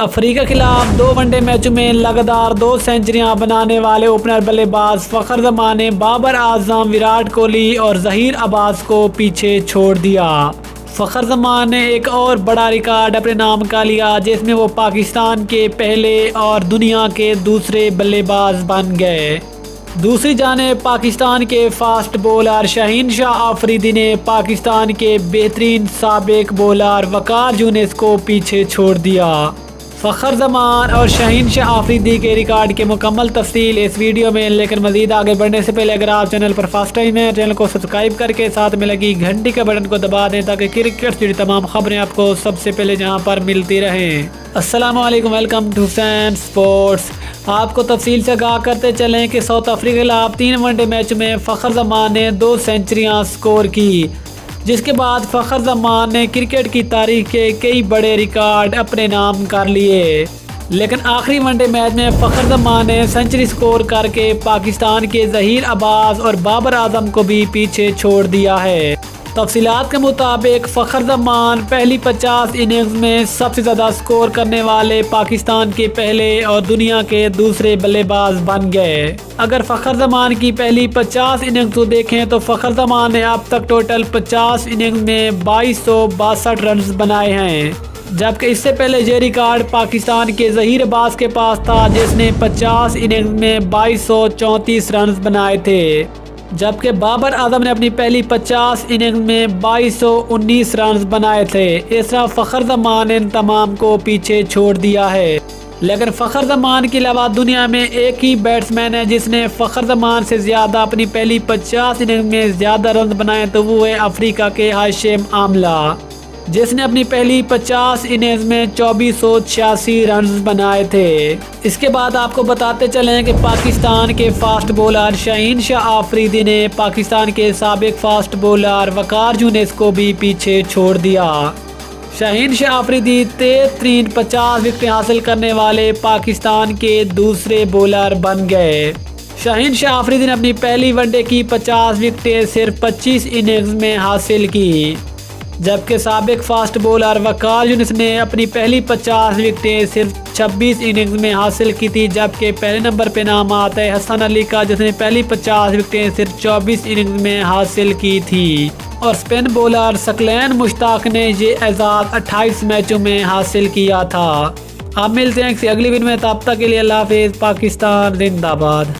Africa खिलाफ दो one day मैचों में लगातार दो सेंचुरियाँ बनाने वाले ओपनर बल्लेबाज फखर जमान ने बाबर आज़म, विराट कोहली और जहीर अब्बास को पीछे छोड़ दिया। फ़खर जमान ने एक और बड़ा रिकॉर्ड अपने नाम का लिया, जिसमें वो पाकिस्तान के पहले और दुनिया के दूसरे बल्लेबाज बन गए। दूसरी जाने पाकिस्तान के फास्ट बॉलर शाहीन शाह आफरीदी ने पाकिस्तान के बेहतरीन सबक बॉलर वकार यूनिस को पीछे छोड़ दिया। फ़खर जमान और शहीन शाह आफरीदी के रिकॉर्ड की मुकम्मल तफसील इस वीडियो में। लेकिन मजीद आगे बढ़ने से पहले अगर आप चैनल पर फ़र्स्ट टाइम है, चैनल को सब्सक्राइब करके साथ में लगी घंटी के बटन को दबा दें ताकि क्रिकेट से जुड़ी तमाम खबरें आपको सबसे पहले जहाँ पर मिलती रहें। Aslam welcome to fan sports आपको तफसील से आगाह करते चलें कि साउथ अफ्रीका के खिलाफ तीन वनडे मैच में फ़खर जमान ने दो सेंचुरियाँ स्कोर की। जिसके बाद फ़खर जमान ने क्रिकेट की तारीख के कई बड़े रिकॉर्ड अपने नाम कर लिए। लेकिन आखिरी वनडे मैच में फ़खर जमान ने सेंचुरी स्कोर करके पाकिस्तान के जहीर अब्बास और बाबर आज़म को भी पीछे छोड़ दिया है। तफसीत के मुताबिक फ़खर जमान पहली 50 इनिंग्स में सबसे ज़्यादा स्कोर करने वाले पाकिस्तान के पहले और दुनिया के दूसरे बल्लेबाज बन गए। अगर फ़खर जमान की पहली 50 इनिंग्स को देखें तो फ़खर जमान ने अब तक टोटल 50 इनिंग्स में बाईस सौ बासठ रन बनाए हैं। जबकि इससे पहले ये रिकॉर्ड पाकिस्तान के जहीर अब्बास के पास था, जिसने 50 इनिंग्स में बाईस रन बनाए थे। जबकि बाबर आज़म ने अपनी पहली 50 इनिंग में 2219 रन बनाए थे। इस तरह फ़खर जमान ने तमाम को पीछे छोड़ दिया है। लेकिन फ़खर जमान के अलावा दुनिया में एक ही बैट्समैन है जिसने फ़खर जमान से ज़्यादा अपनी पहली 50 इनिंग में ज़्यादा रन बनाए तो वो है अफ्रीका के हाशिम आमला। जिसने अपनी पहली 50 इनिंग्स में चौबीस सौ रन बनाए थे। इसके बाद आपको बताते चले कि पाकिस्तान के फास्ट बॉलर शाहीन शाह आफरीदी ने पाकिस्तान के सबक फास्ट बॉलर वकार यूनिस को भी पीछे छोड़ दिया। शाहीन शाह आफरीदी तेज तीन पचास विकेट हासिल करने वाले पाकिस्तान के दूसरे बॉलर बन गए। शाहीन शाह आफरीदी ने अपनी पहली वनडे की 50 विकेटें सिर्फ़ 25 इनिंग्स में हासिल की। जबकि सबक फास्ट बॉलर वकार यूनिस ने अपनी पहली 50 विकेटें सिर्फ़ 26 इनिंग्स में हासिल की थी, जबकि पहले नंबर पर नाम आता है हसन अली का, जिसने पहली 50 विकटें सिर्फ़ 24 इनिंग्स में हासिल की थी। और स्पिन बॉलर सकलैन मुश्ताक ने ये एजाज़ 28 मैचों में हासिल किया था। आप मिलते हैं अगली दिन में, तब तक के लिए अल्लाह हाफिज़, पाकिस्तान, जिंदाबाद।